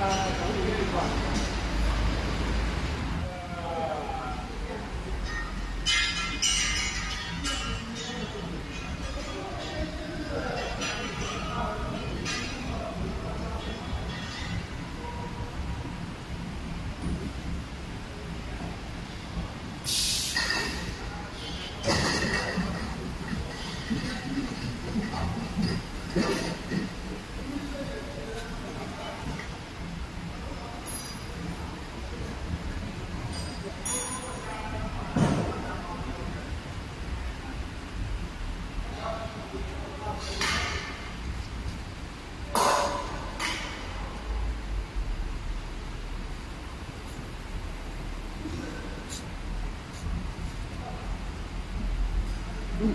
啊，九点一万。嗯。